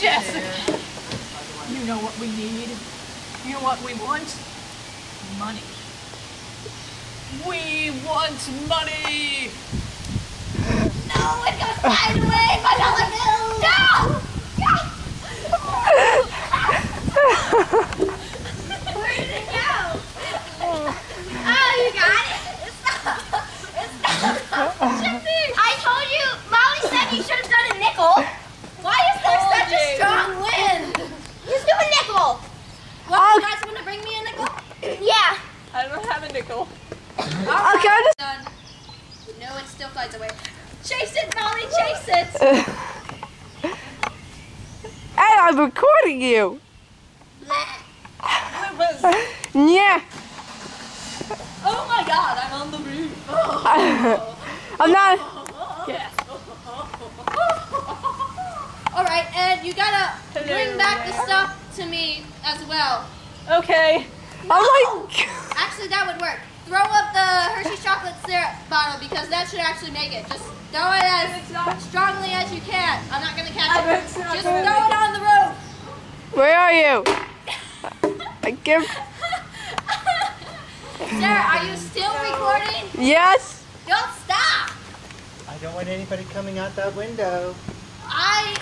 Jessica. You know what we need? You know what we want? Money. We want money! No, it goes away. My dollar bill. No. Where did it go? Oh, you got it. Stop. Stop. I told you. Molly said you should have done a nickel. Why is there such a strong wind? Just do a nickel. What, you guys want to bring me a nickel? Yeah. I don't have a nickel. Okay, I'm just. Done. No, it still flies away. Chase it, Molly, chase it. Hey, I'm recording you. Yeah. Oh my god, I'm on the roof. Oh. I'm not. Yes. Alright, Ed, you gotta Hello bring back the stuff to me as well. Okay. Oh my. Actually, that would work. Throw up the Hershey chocolate syrup bottle because that should actually make it. Just throw it as strongly as you can. I'm not gonna catch I it. bet it's not Just throw it on the roof. Where are you? I give. Sarah, are you still recording? Yes. Don't stop. I don't want anybody coming out that window. I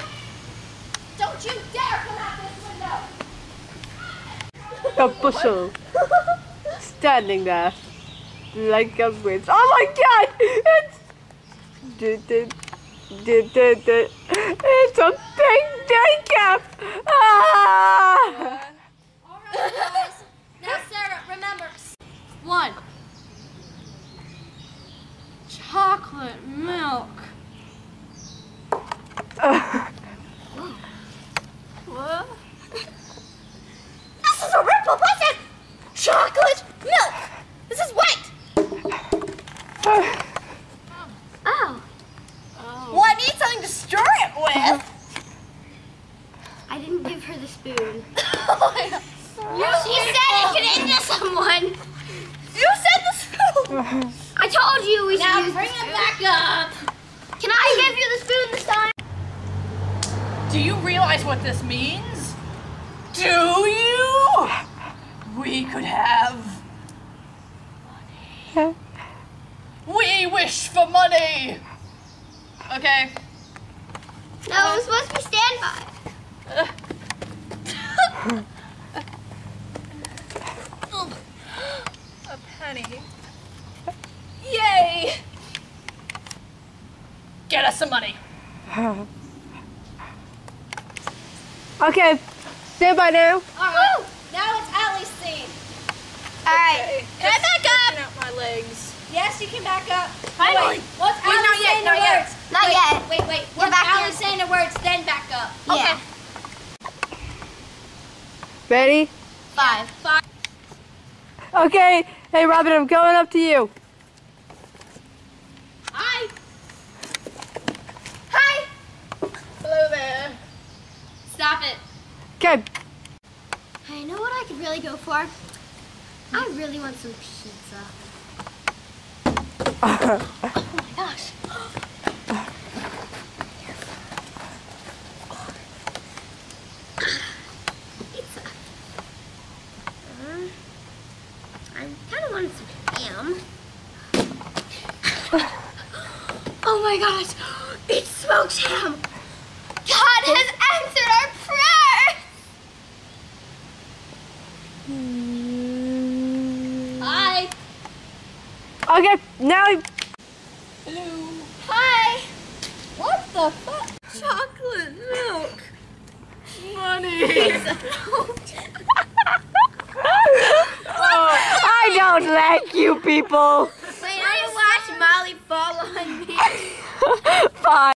don't you dare come out this window. A bushel. Standing there. Like a witch. Oh my god! It's. Did, did, did, did, did. It's a big day cap! Ah! Alright, guys. Now, Sarah, remember. One. Chocolate milk. What? This is a ripple button! Chocolate milk! This is white! Oh. Well, I need something to stir it with. I didn't give her the spoon. you she said it could injure someone. You said the spoon. I told you we now should bring it back up. Can I give you the spoon this time? Do you realize what this means? Do you? We could have. Money. We wish for money! Okay. No, it was supposed to be standby. A penny. Yay! Get us some money. Okay, stand by now. Alright, now it's Allie's scene. Alright, can I back up? out my legs. Yes, you can back up. Finally. Wait, what's Wait, Allie not yet, saying not the yet. words? Not wait, yet. Wait, wait. We're What's back Allie here. saying the words, then back up. Yeah. Ready? Five. Five. Okay. Hey, Robin, I'm going up to you. Hi. Hi. Hello there. Stop it. Okay. I know what I could really go for. I really want some pizza. My gosh. Pizza. I kind of wanted some ham. oh my gosh. It's smoked ham. God has answered our prayer. Hi. Okay, now I Hello. Hi. What the fuck? Chocolate milk. Money. I like you people. Wait, I watch Molly fall on me. Fine.